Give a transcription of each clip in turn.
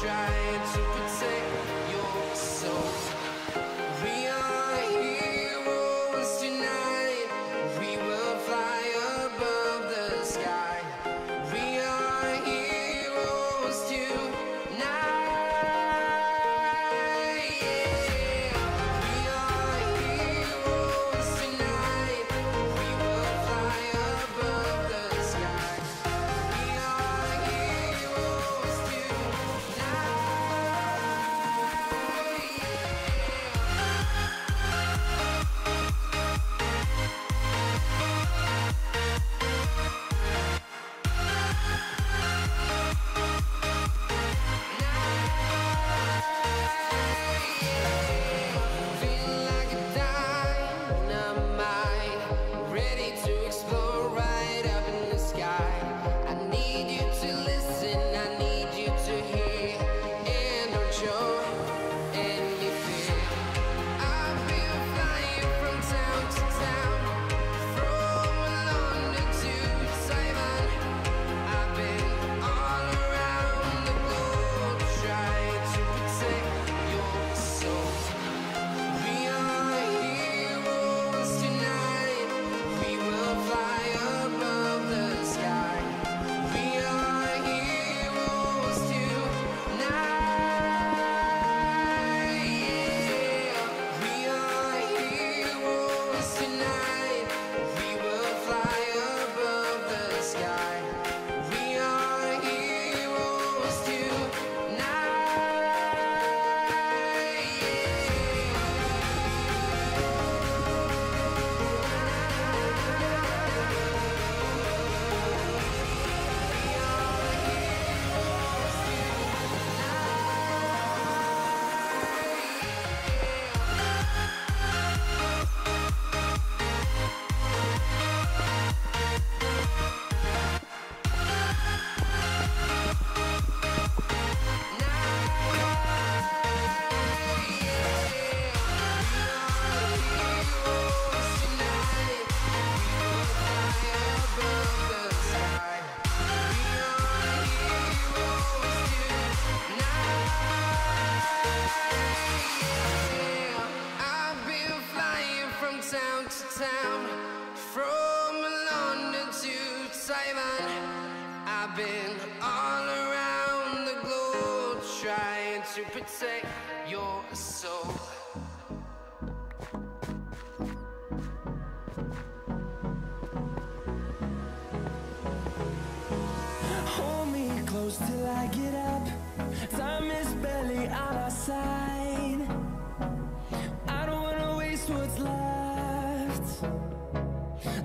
trying to protect Simon. I've been all around the globe trying to protect your soul. Hold me close till I get up. Time is barely on our side. I don't wanna waste what's left.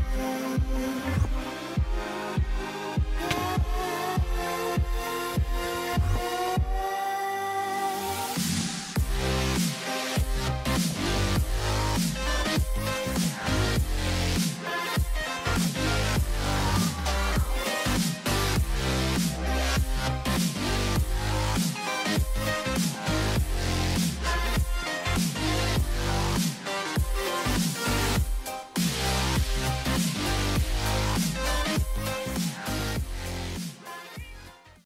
C'est!